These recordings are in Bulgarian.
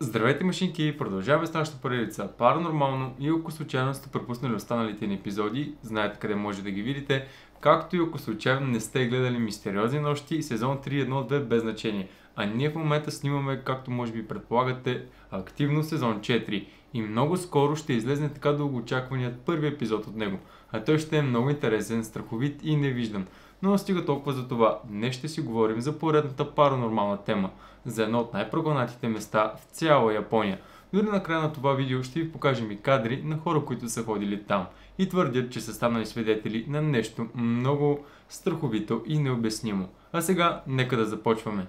Здравейте машинки, продължаваме с нашата поредица Паранормално и ако случайно сте пропуснали останалите ни епизоди, знаете къде може да ги видите, както и ако случайно не сте гледали Мистериозни нощи, сезон 3.1.2 без значение. А ние в момента снимаме, както може би предполагате, активно сезон 4 и много скоро ще излезне така дългоочакваният първи епизод от него. А той ще е много интересен, страховит и невиждан. Но стига толкова за това. Днес ще си говорим за поредната паранормална тема, за едно от най-прогонатите места в цяла Япония. Дори на края на това видео ще ви покажем и кадри на хора, които са ходили там и твърдят, че са станали свидетели на нещо много страховито и необяснимо. А сега нека да започваме.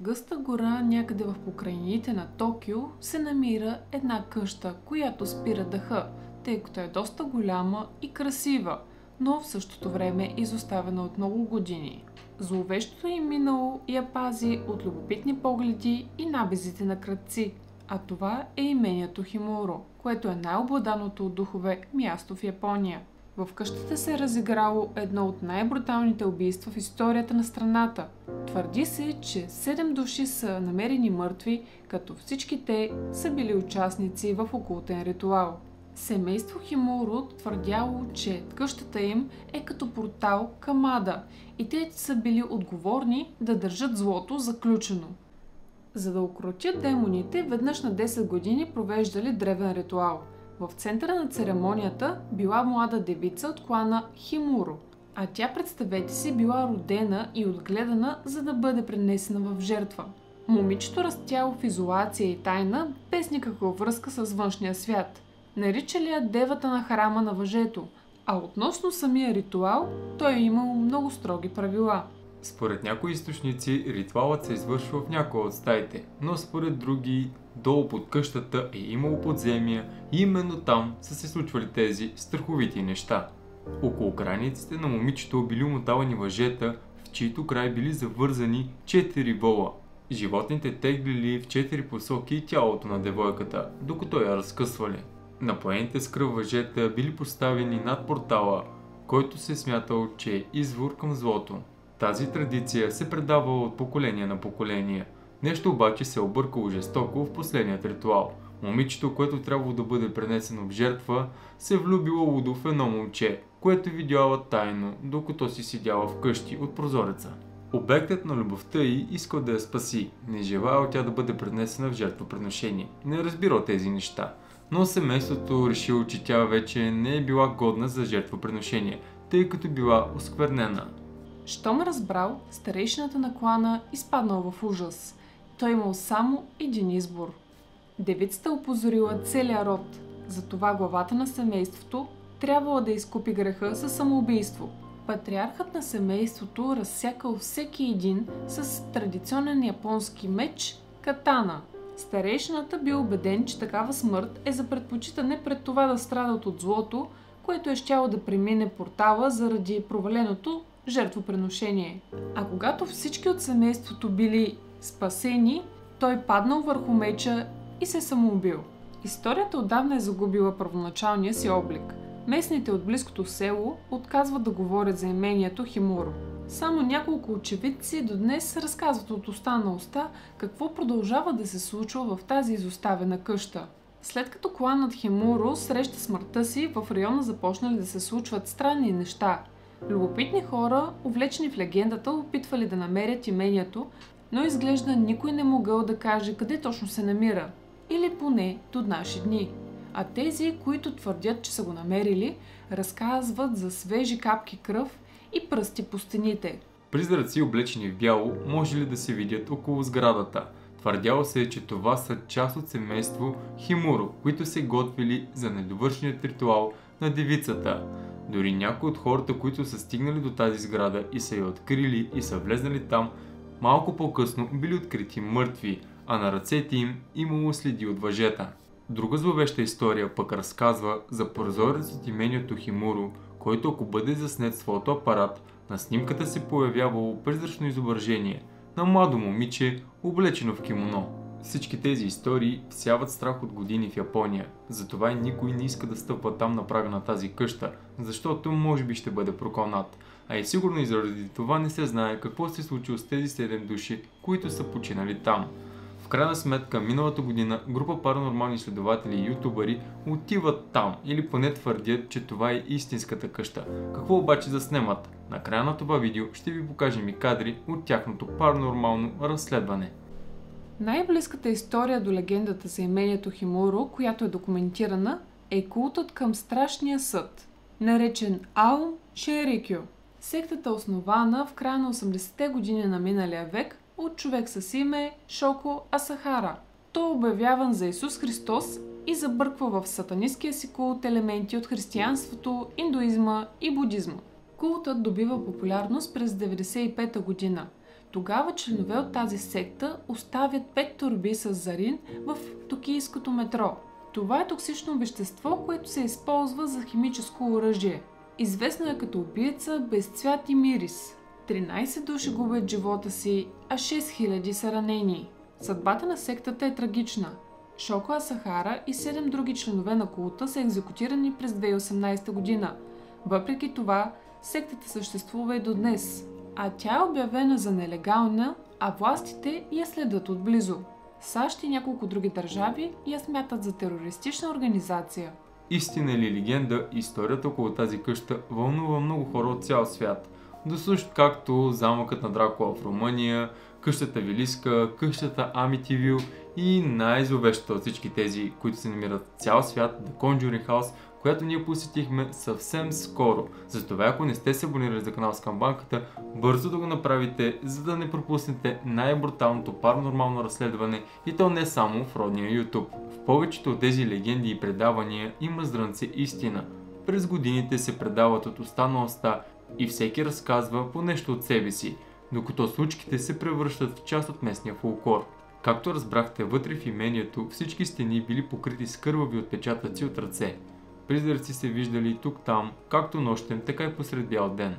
Гъста гора, някъде в покрайнините на Токио, се намира една къща, която спира дъха, тъй като е доста голяма и красива, но в същото време изоставена от много години. Зловещото им минало я пази от любопитни погледи и набезите на кръци, а това е имението Химуро, което е най-обладаното от духове място в Япония. В къщата се е разиграло едно от най-бруталните убийства в историята на страната. Твърди се, че 7 души са намерени мъртви, като всички те са били участници в окултен ритуал. Семейство Химуру твърдяло, че къщата им е като портал към Ада и те са били отговорни да държат злото заключено. За да укротят демоните, веднъж на 10 години провеждали древен ритуал – в центъра на церемонията била млада девица от клана Химуро, а тя, представете си, била родена и отгледана, за да бъде пренесена в жертва. Момичето растяло в изолация и тайна, без никаква връзка с външния свят. Наричали я девата на храма на въжето, а относно самия ритуал, той е имал много строги правила – според някои източници ритуалът се извършва в някои от стаите, но според други долу под къщата е имало подземия и именно там са се случвали тези страховити неща. Около границите на момичето били умотавани въжета, в чието край били завързани четири вола. Животните теглили в четири посоки тялото на девойката, докато я разкъсвали. Напоените с кръв въжета били поставени над портала, който се е смятал, че е извор към злото. Тази традиция се предава от поколение на поколение. Нещо обаче се объркало жестоко в последният ритуал. Момичето, което трябвало да бъде пренесено в жертва, се влюбило лудо в едно момче, което видяла тайно, докато си седяла вкъщи от прозореца. Обектът на любовта й искал да я спаси, не желаял тя да бъде пренесена в жертвоприношение. Не разбирал тези неща. Но семейството решило, че тя вече не е била годна за жертвоприношение, тъй като била осквернена. Щом разбрал, старейшината на клана изпаднал в ужас. Той имал само един избор. Девицата опозорила целия род, затова главата на семейството трябвало да изкупи греха със самоубийство. Патриархът на семейството разсякал всеки един с традиционен японски меч – катана. Старейшината бил убеден, че такава смърт е за предпочитане пред това да страдат от злото, което е щяло да премине портала заради проваленото жертвопреношение. А когато всички от семейството били спасени, той паднал върху меча и се самоубил. Историята отдавна е загубила първоначалния си облик. Местните от близкото село отказват да говорят за имението Химуро. Само няколко очевидци до днес разказват от уста на уста какво продължава да се случва в тази изоставена къща. След като кланът Химуро среща смъртта си, в района започнали да се случват странни неща – Любопитни хора, увлечени в легендата, опитвали да намерят имението, но изглежда никой не могъл да каже къде точно се намира. Или поне до наши дни. А тези, които твърдят, че са го намерили, разказват за свежи капки кръв и пръсти по стените. Призраци, облечени в бяло, може ли да се видят около сградата. Твърдяло се, е, че това са част от семейство Химуро, които се готвили за недовършният ритуал на девицата. Дори някои от хората, които са стигнали до тази сграда и са я открили и са влезнали там, малко по-късно били открити мъртви, а на ръцете им имало следи от въжета. Друга зловеща история пък разказва за прозорец от имението Химуро, който ако бъде заснет своето апарат, на снимката се появявало призрачно изображение. на младо момиче, облечено в кимоно. Всички тези истории всяват страх от години в Япония. Затова и никой не иска да стъпва там на прага на тази къща, защото може би ще бъде прокълнат. А и сигурно и заради това не се знае какво се е случило с тези 7 души, които са починали там. В крайна сметка, миналата година група паранормални изследователи и ютубъри отиват там или поне твърдят, че това е истинската къща. Какво обаче заснемат? На края на това видео ще ви покажем и кадри от тяхното паранормално разследване. Най-близката история до легендата за имението Химуро, която е документирана, е култът към страшния съд, наречен Аум Шерикю. Сектата е основана в края на 80-те години на миналия век от човек с име Шоко Асахара. Той е обявяван за Исус Христос и забърква в сатанистския си култ елементи от християнството, индуизма и будизма. Култът добива популярност през 1995 година. Тогава членове от тази секта оставят 5 турби с зарин в токийското метро. Това е токсично вещество, което се използва за химическо оръжие. Известно е като убиеца без цвят и мирис. 13 души губят живота си, а 6000 са ранени. Съдбата на сектата е трагична. Шоко Асахара и 7 други членове на култа са екзекутирани през 2018 година. Въпреки това, сектата съществува и до днес, а тя е обявена за нелегална, а властите я следят отблизо. САЩ и няколко други държави я смятат за терористична организация. Истина или легенда, историята около тази къща вълнува много хора от цял свят. До също както замъкът на Дракула в Румъния, къщата Вилиска, къщата Амитивил и най-зловещата от всички тези, които се намират в цял свят, The Conjuring House, която ние посетихме съвсем скоро. Затова ако не сте се абонирали за канал с камбанката, бързо да го направите, за да не пропуснете най-бруталното паранормално разследване и то не само в родния YouTube. В повечето от тези легенди и предавания има зрънце истина. През годините се предават от уста на уста и всеки разказва по нещо от себе си, докато случките се превръщат в част от местния фолклор. Както разбрахте, вътре в имението всички стени били покрити с кървави отпечатъци от ръце. Призраци се виждали тук-там, както нощем, така и посред бял ден.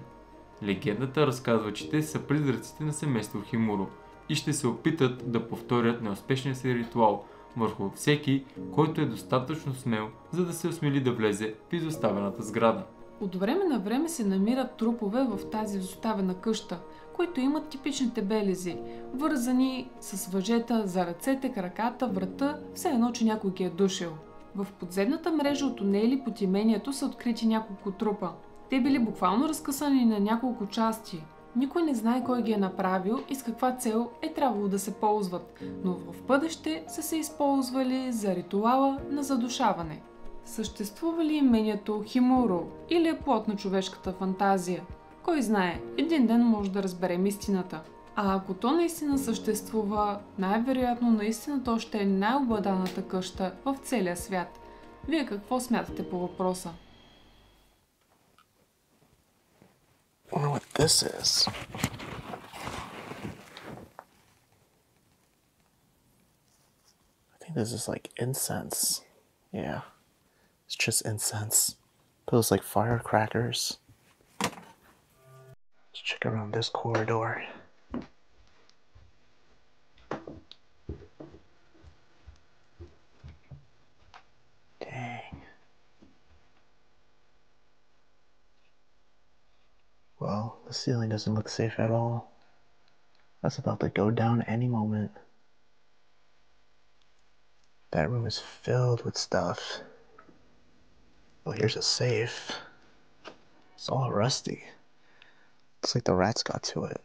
Легендата разказва, че те са призраците на семейство Химуро и ще се опитат да повторят неуспешния си ритуал върху всеки, който е достатъчно смел, за да се осмели да влезе в изоставената сграда. От време на време се намират трупове в тази изоставена къща, които имат типичните белези, вързани с въжета за ръцете, краката, врата, все едно, че някой ги е душил. В подземната мрежа от тунели под имението са открити няколко трупа. Те били буквално разкъсани на няколко части. Никой не знае кой ги е направил и с каква цел е трябвало да се ползват, но в бъдеще са се използвали за ритуала на задушаване. Съществува ли имението Химуро или е плод на човешката фантазия? Кой знае, един ден може да разберем истината. А ако то наистина съществува, най-вероятно наистина то ще е най-обладаната къща в целия свят. Вие какво смятате по въпроса? this is like incense. Yeah. It's just incense. Those like firecrackers. Let's check around this corridor. Ceiling doesn't look safe at all. That's about to go down any moment. That room is filled with stuff. Oh, here's a safe. It's all rusty. Looks like the rats got to it.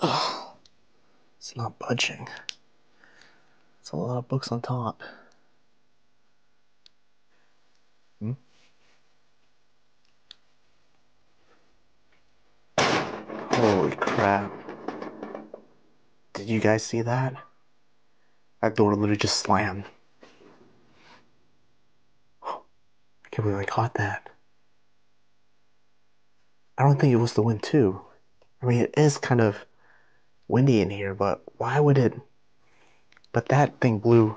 Ugh. It's not budging. It's a lot of books on top. Crap. Did you guys see that? That door literally just slammed. I can't believe I caught that. I don't think it was the wind, too. I mean, it is kind of windy in here, but why would it? But that thing blew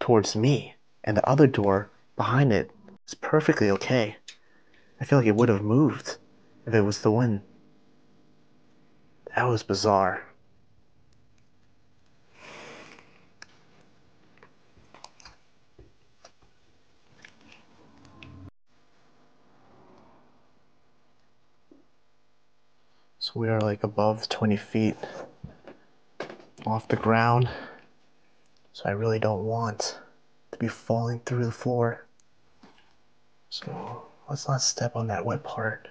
towards me, and the other door behind it is perfectly okay. I feel like it would have moved if it was the wind. That was bizarre. So we are like above 20 feet off the ground. So I really don't want to be falling through the floor. So let's not step on that wet part.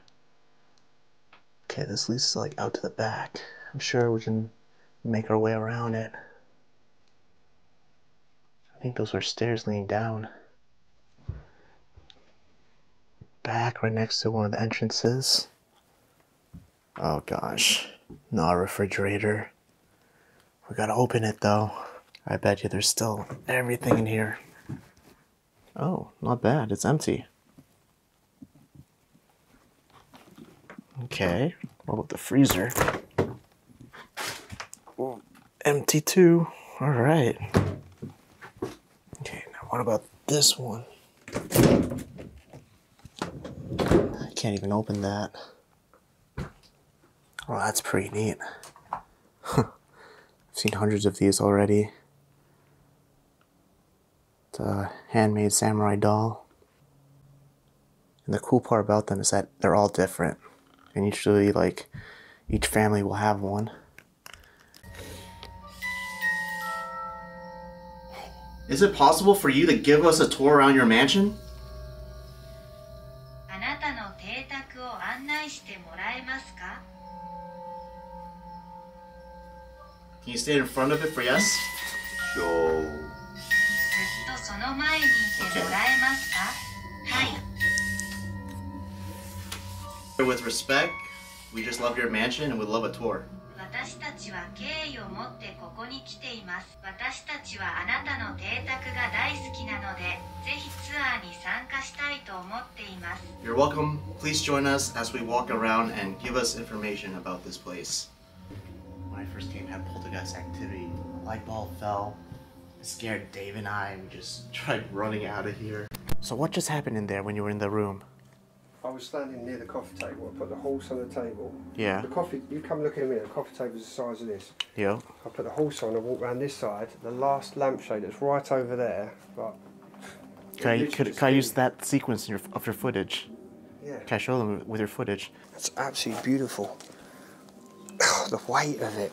Okay, this leads like out to the back. I'm sure we can make our way around it. I think those were stairs leading down. Back right next to one of the entrances. Oh gosh, not a refrigerator. We gotta open it though. I bet you there's still everything in here. Oh, not bad. It's empty. Okay. What about the freezer? Oh, empty too. All right. Okay, now what about this one? I can't even open that. Well, that's pretty neat. I've seen hundreds of these already. It's a handmade samurai doll. And the cool part about them is that they're all different and usually like each family will have one. Is it possible for you to give us a tour around your mansion? Can you stand in front of it for yes? Sure. Okay. With respect, we just love your mansion and would love a tour. 私たちは敬意を持ってここに来ています私たちはあなたの邸宅が大好きなのでぜひツアーに参加したいと思っています You're welcome. Please join us as we walk around and give us information about this place. When I first came, had poltergeist activity. A light bulb fell. It scared Dave and I. We just tried running out of here. So, what just happened in there when you were in the room? I was standing near the coffee table. I put the horse on the table. Yeah. The coffee, you come look in a minute. The coffee table's the size of this. Yeah. I put the horse on. I walk around this side. The last lampshade that's right over there. But Can I, could, can I use that sequence in your, of your footage? Yeah, Can I show them with your footage? it's absolutely beautiful. the weight of it.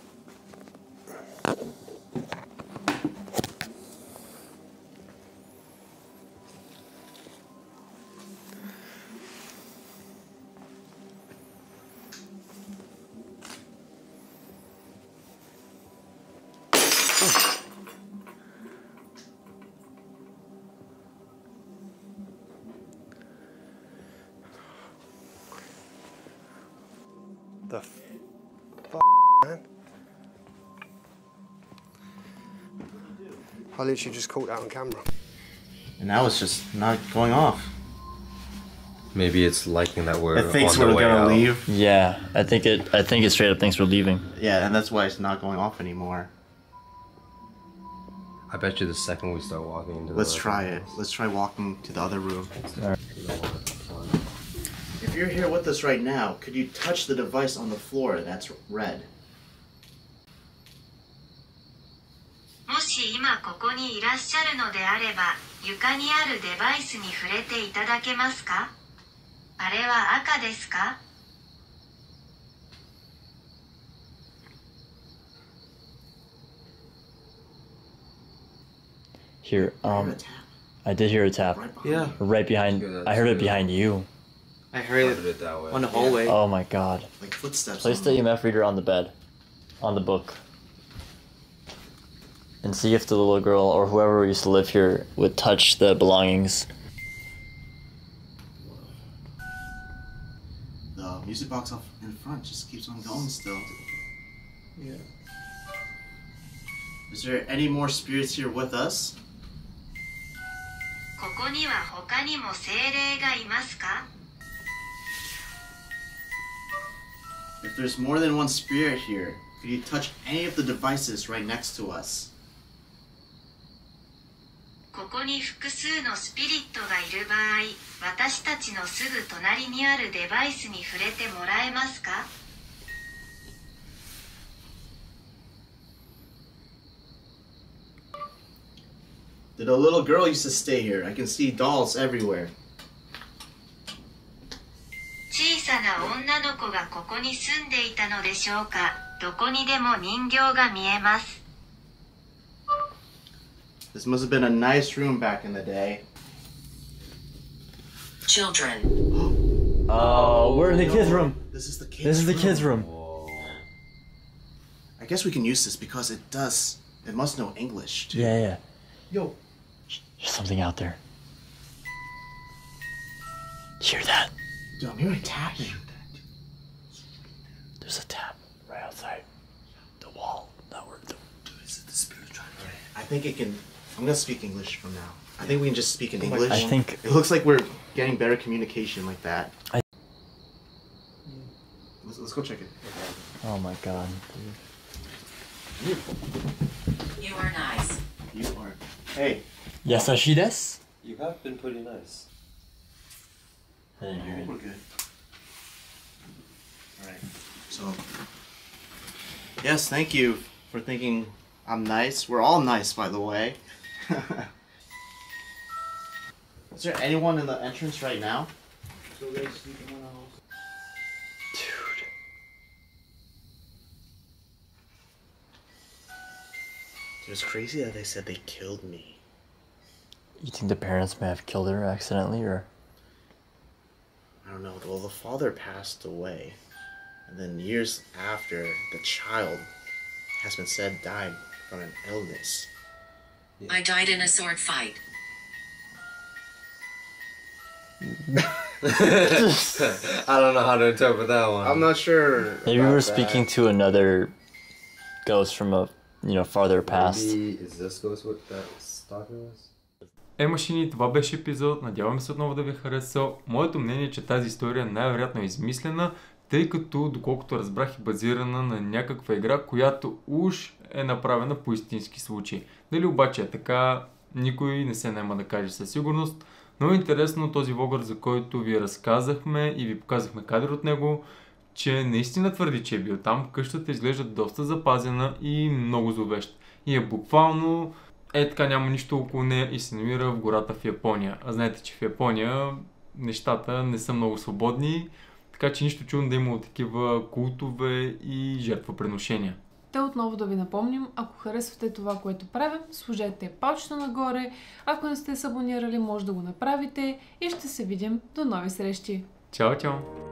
I literally just caught that on camera. And now it's just not going off. Maybe it's liking that we're It thinks on the we're way gonna out. leave. Yeah, I think it. I think it straight up thinks we're leaving. Yeah, and that's why it's not going off anymore. I bet you the second we start walking into Let's the try it. Let's try walking to the other room. If you're here with us right now, could you touch the device on the floor that's red? ここにいらっしゃるのであれば床にあるデバイスに触れていただけますかあれは赤ですか Here, um, I did hear a tap Yeah, right behind. I heard it behind you. I heard it that way. on the hallway. Oh my god! Like footsteps. Place the EMF reader on the bed, on the book, and see if the little girl or whoever used to live here would touch the belongings. The music box up in front just keeps on going still. Yeah. Is there any more spirits here with us? ここには他にも精霊がいますか If there's more than one spirit here, could you touch any of the devices right next to us? ここに複数のスピリットがいる場合私たちのすぐ隣にあるデバイスに触れてもらえますか？Little girl used to stay here? I can see dolls everywhere. 小さな女の子がここに住んでいたのでしょうか？どこにでも人形が見えます。This must have been a nice room back in the day. Children. Oh, we're in the kids' room. This is the kids' This is the kids' room. I guess we can use this because it does. It must know English. Too. Yeah, yeah. Yo. There's something out there. Hear that? Dude, I'm hearing tapping. There's a tap right outside the wall. That we're the Is it the spirit trying to I think it can. I'm gonna speak English from now. I think we can just speak in oh English. I think- it looks like we're getting better communication like that. I- Let's, let's go check it. Oh my god. dude. You are nice. You are. Hey. Yasashi desu? You have been pretty nice. I didn't hear it. We're good. Alright. So. Yes, thank you for thinking I'm nice. We're all nice, by the way. Is there anyone in the entrance right now? Dude. It was crazy that they said they killed me. You think the parents may have killed her accidentally or I don't know. Well, the father passed away. And then years after, the child has been said died from an illness. I died in a sword fight. I don't know how to interpret that one. I'm not sure. maybe we're that. speaking to another ghost from a you know farther past. Maybe is this ghost what that's talking to us? Е, машини, това беше епизод. Надявам се отново да ви е харесал. Моето мнение е, че тази история най-вероятно е измислена, тъй като, доколкото разбрах, е базирана на някаква игра, която уж е направена по истински случай. Дали обаче е така, никой не се няма да каже със сигурност. Много интересно този влогър, за който ви разказахме и ви показахме кадър от него, че наистина твърди, че е бил там. Къщата изглежда доста запазена и много зловеща. И е буквално е така няма нищо около нея и се намира в гората в Япония. А знаете, че в Япония нещата не са много свободни, така че нищо чудно да имало такива култове и жертвоприношения. Те отново да ви напомним, ако харесвате това, което правим, сложете палчето нагоре. Ако не сте се абонирали, може да го направите и ще се видим до нови срещи. Чао, чао!